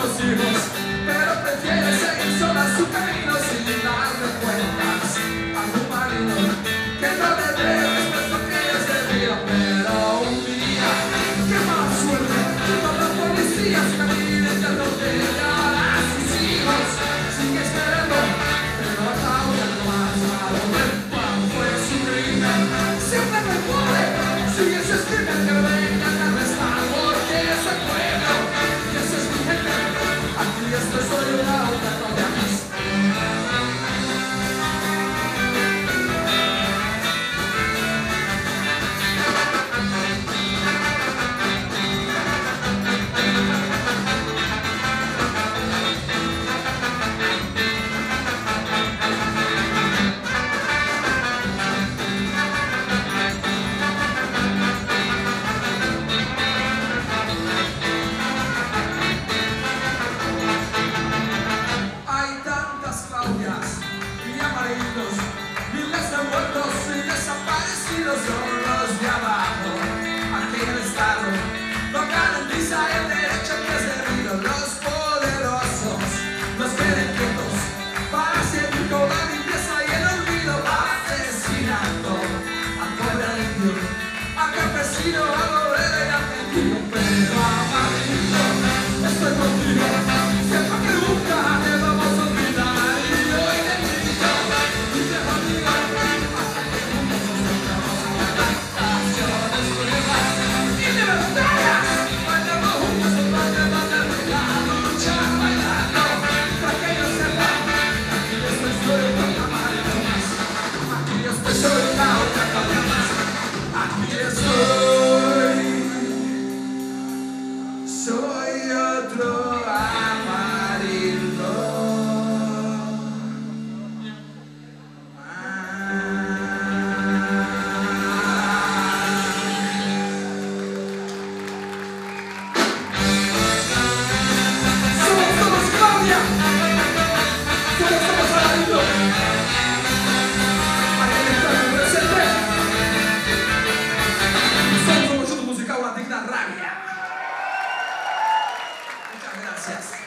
meus irmãos. Al soy otro. Gracias.